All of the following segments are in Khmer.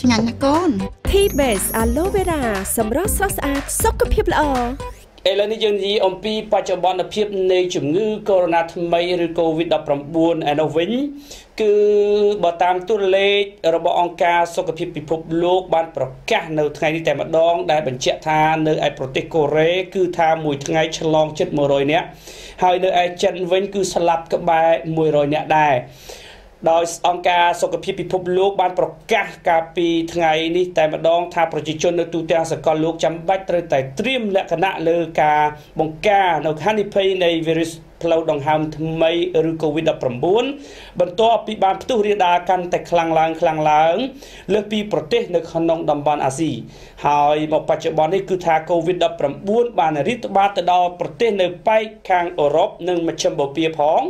ឆ្ងាញ់ណាស់កូន Tea Base Aloe Vera សម្រស់ស្រស់ស្អាតសុខភាពល្អឥឡូវនេះយើងនិយាយអំពីបច្ចុប្បន្នភាពនៃជំងឺកូវីដ -19 ឬ COVID-19 ឯនោះវិញគឺបើតាមតួលេខរបស់អង្គការសុខភាពពិភពលោកបានប្រកាសនៅថ្ងៃនេះតែម្ដង ដែលបញ្ជាក់ថានៅឯប្រទេសកូរ៉េគឺថាមួយថ្ងៃឆ្លងជិត100នាក់ហើយនៅឯចិនវិញគឺស្លាប់ក្បែរ100នាក់ដែរ ដោយអង្គការសុខភាពពិភពលោកបានប្រកាសកាលពីថ្ងៃនេះតែម្ដងថាប្រជាជននៅទូទាំងសកលលោកចាំបាច់ត្រូវតែត្រៀមលក្ខណៈលើការបង្ការនៅហានិភ័យនៃវីរុសផ្លូវដង្ហើមថ្មីឬ COVID-19 បន្ទាប់ពីបានផ្ទុះរាលដាលកាន់តែខ្លាំងឡើងខ្លាំងឡើង លើសពីប្រទេសនៅក្នុងតំបន់អាស៊ីហើយមកបច្ចុប្បន្ននេះគឺថា COVID-19 បានរីកត្បាតទៅដល់ប្រទេសនៅប៉ែកខាងអឺរ៉ុបនិងមជ្ឈិមបូព៌ាផង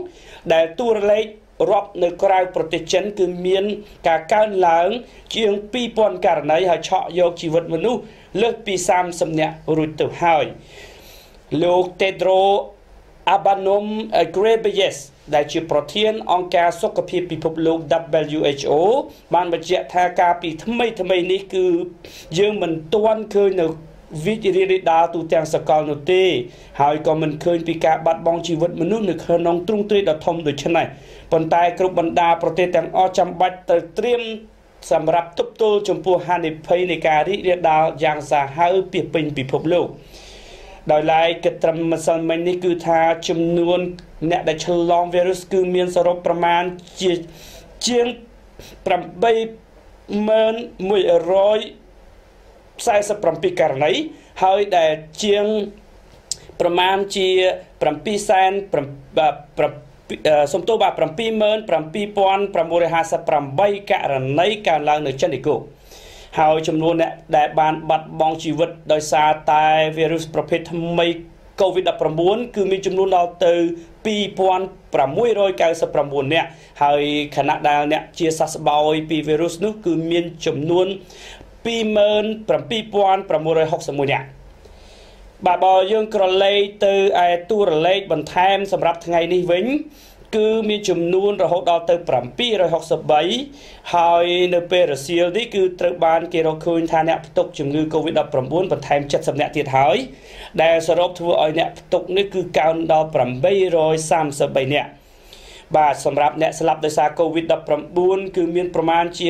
ដែលតួលេខ រាប់នៅក្រៅប្រទេសចិនគឺមានការកើនឡើង ជាង2000ករណីហើយឆក់យកជីវិតមនុស្សលើសពី30នាក់រួចទៅហើយលោក Tedro Adhanom Ghebreyesus ដែលជាប្រធានអង្គការសុខភាពពិភពលោក WHO បានបញ្ជាក់ថាការពីថ្មីថ្មីនេះគឺយើងមិនទាន់ឃើញនៅ វិជ្ជារីដាទូទាំងសកលនោះទេហើយក៏មិនឃើញពីការបាត់បង់ជីវិតមនុស្សនៅក្នុងទ្រង់ទ្រាយដ៏ធំដូចនេះប៉ុន្តែគ្រប់បណ្ដាប្រទេសទាំងអស់ចាំបាច់ត្រូវត្រៀមសម្រាប់ទប់ទល់ចំពោះហានិភ័យនៃការរីករាលដាលយ៉ាងសាហាវពីពេញពិភពលោកដោយឡែកគិតត្រឹមម្សិលមិញនេះគឺថាចំនួនអ្នកដែលឆ្លងវីរុសគឺមានសរុបប្រមាណជាជាង81100 47ករណីហើយដែលជាងប្រមាណជា7សែនសំទោសបាទ77958ករណីកើនឡើងនៅចិនឯកូហើយចំនួនអ្នកដែលបានបាត់បង់ជីវិតដោយសារតែវីរុសប្រភេទថ្មី COVID-19 គឺមានចំនួនដល់ទៅ2699នាក់ហើយខណៈដែលអ្នកជាសះស្បើយពីវីរុសនោះគឺមានចំនួន 27661នាក់បាទបើយើងក្រឡេកទៅឯតួរលេខបន្ថែមសម្រាប់ថ្ងៃនេះវិញ គឺមានចំនួនរហូតដល់ទៅ763ហើយនៅពេលរសៀលនេះគឺត្រូវបានគេរកឃើញថាអ្នកផ្ទុកជំងឺ Covid-19 បន្ថែម70នាក់ទៀតហើយដែលសរុបធ្វើឲ្យអ្នកផ្ទុកនេះគឺកើនដល់833នាក់ បាទសម្រាប់អ្នកស្លាប់ដោយសារ COVID-19 គឺមានប្រមាណជា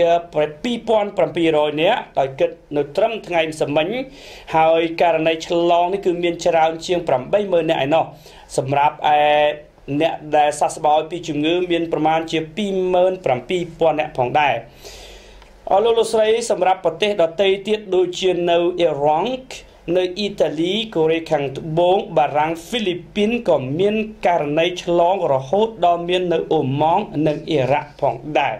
2700នាក់ដោយគិតនៅត្រឹមថ្ងៃម្សិលមិញហើយករណីឆ្លងនេះគឺមានច្រើនជាង80000នាក់ឯណោះសម្រាប់ឯអ្នកដែលសះស្បើយពីជំងឺមានប្រមាណជា27000នាក់ផងដែរអរលោកលោកស្រីសម្រាប់ប្រទេសដទៃទៀតដូចជានៅអ៊ីរ៉ង់ នៅអ៊ីតាលីកូរ៉េខាងត្បូងបារាំងហ្វីលីពីនក៏មានករណីឆ្លងរហូតដល់មាននៅអូម៉ង់និងអ៊ីរ៉ាក់ផងដែរ